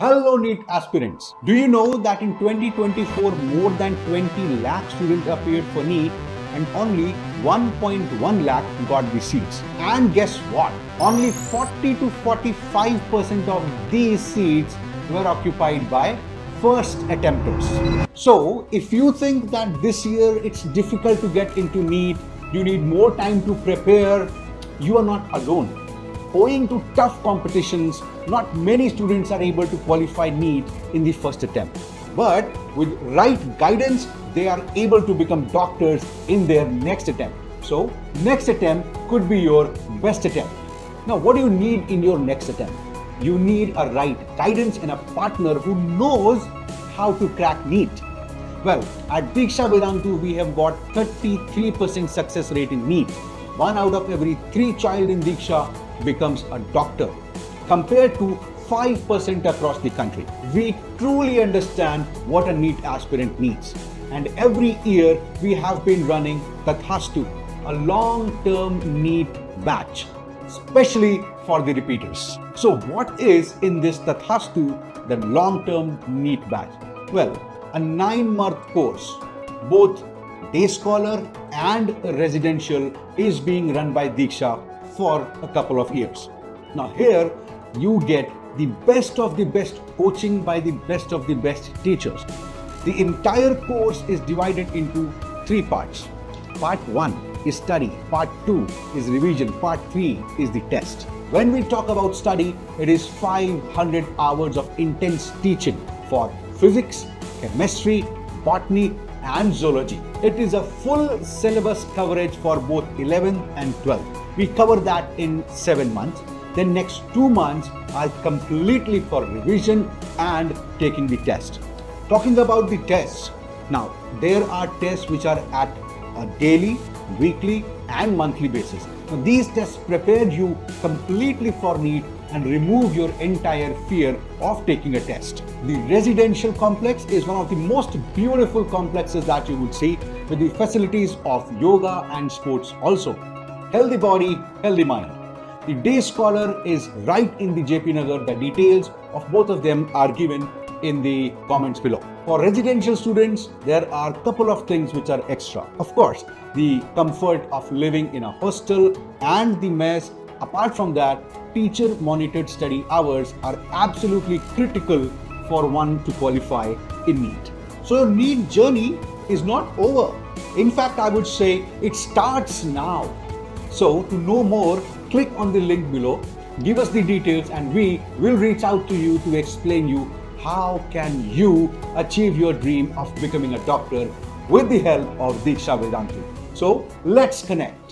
Hello NEET aspirants. Do you know that in 2024 more than 20 lakh students appeared for NEET and only 1.1 lakh got the seats. And guess what? Only 40 to 45% of these seats were occupied by first attempters. So if you think that this year it's difficult to get into NEET, you need more time to prepare, you are not alone. Owing to tough competitions, not many students are able to qualify NEET in the first attempt. But with right guidance, they are able to become doctors in their next attempt. So, next attempt could be your best attempt. Now, what do you need in your next attempt? You need a right guidance and a partner who knows how to crack NEET. Well, at Deeksha Vedantu, we have got 33% success rate in NEET. One out of every three child in Deeksha becomes a doctor compared to 5% across the country. We truly understand what a NEET aspirant needs. And every year we have been running Tathastu, a long-term NEET batch, especially for the repeaters. So what is in this Tathastu, the long-term NEET batch? Well, a nine-month course, both day scholar and residential is being run by Deeksha for a couple of years. Now here you get the best of the best coaching by the best of the best teachers. The entire course is divided into three parts. Part 1 is study, part 2 is revision, part 3 is the test. When we talk about study, it is 500 hours of intense teaching for physics, chemistry, botany and zoology. It is a full syllabus coverage for both 11th and 12th. We cover that in 7 months. Then next 2 months are completely for revision and taking the test. Talking about the tests. Now, there are tests which are at a daily, weekly and monthly basis. Now, these tests prepare you completely for NEET and remove your entire fear of taking a test. The residential complex is one of the most beautiful complexes that you would see with the facilities of yoga and sports also. Healthy body, healthy mind. The day scholar is right in the JP Nagar. The details of both of them are given in the comments below. For residential students, there are a couple of things which are extra. Of course, the comfort of living in a hostel and the mess. Apart from that, teacher monitored study hours are absolutely critical for one to qualify in NEET. So your NEET journey is not over. In fact, I would say it starts now. So to know more, click on the link below, give us the details and we will reach out to you to explain you how can you achieve your dream of becoming a doctor with the help of Deeksha Vedantu. So let's connect.